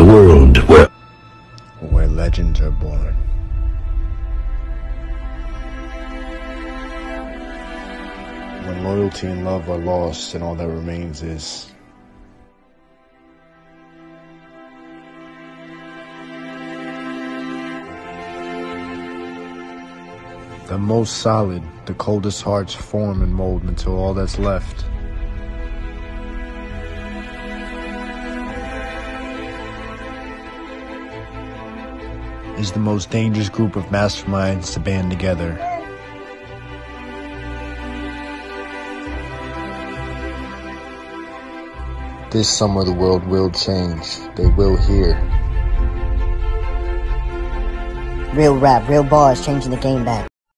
A world where where legends are born. When loyalty and love are lost and all that remains is the most solid, the coldest hearts form and mold until all that's left is the most dangerous group of masterminds to band together. This summer the world will change. They will hear. Real rap, real bars, changing the game back.